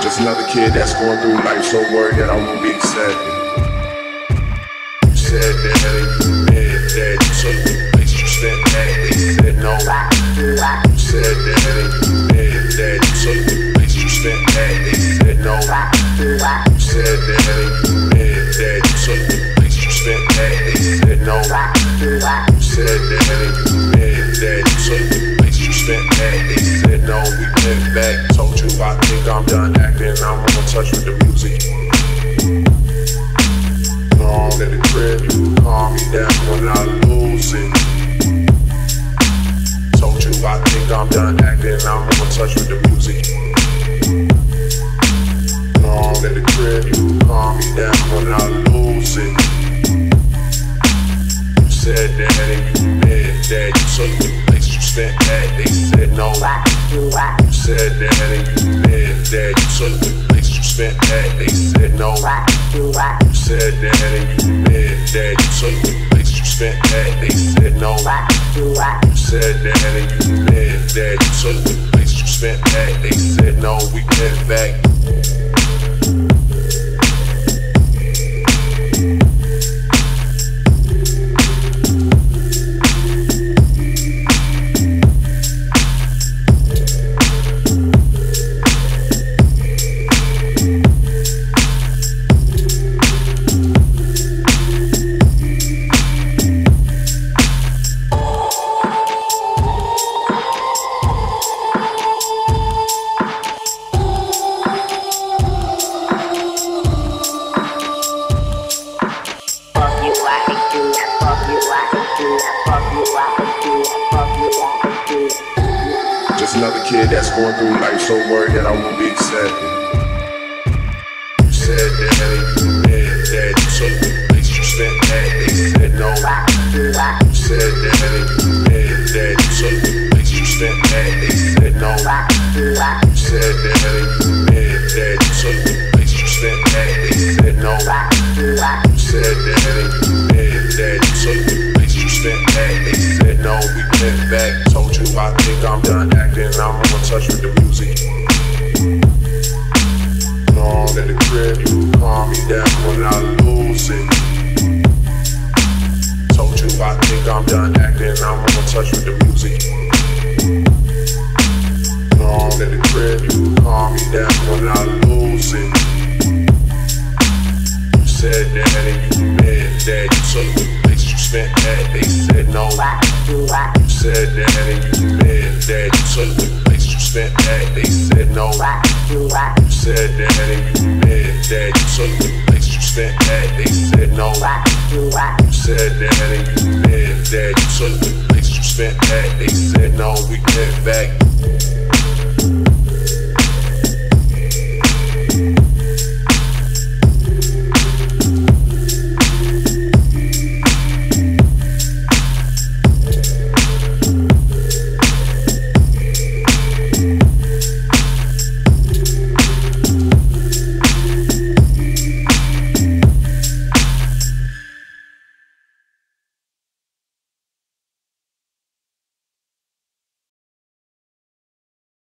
Just another kid that's going through life so worried that I won't be accepted. You said that you meant that you took the place you spent that. They said no. You said that you meant that you took the place you spent that. They said no. You said that you meant that you took the place you spent that. They said no. You said that you that. They said no. We went back. Told you I think I'm done acting. I'm on touch with the music. Long at the crib, you calm me down when I lose it. Told you I think I'm done acting. I'm on touch with the music. Long at the crib, you calm me down when I lose it. You said that and you meant that. You took the place you spent that. They no. You said that and you meant that. You took the place you spent that. They said no. You said that and you meant that. You took the place you spent that. They said no. You said that and you meant that. You took the place you spent that. They said no. We went back. Just another kid that's going through life so worried that I won't be accepted. You said that you meant that. You the place you spent that. They said no. You said that you meant that. You the place you spent that. They said no. You said that you meant that. You the place you spent that. They said no. You said that no. Back. Told you I think I'm done acting. I'm on touch with the music. Long at the crib, you calm me down when I lose it. Told you I think I'm done acting. I'm on touch with the music. Long at the crib, you calm me down when I lose it. You said that and you meant that. You took the place you spent that. They said no. You said that and you meant that. You took the place you spent that. They said no. You said that and you meant that. You took the place you spent that. They said no. You said that and you meant that. You took the place you spent that. They said no. We went back.